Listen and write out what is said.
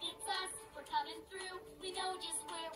It's us. We're coming through. We know just where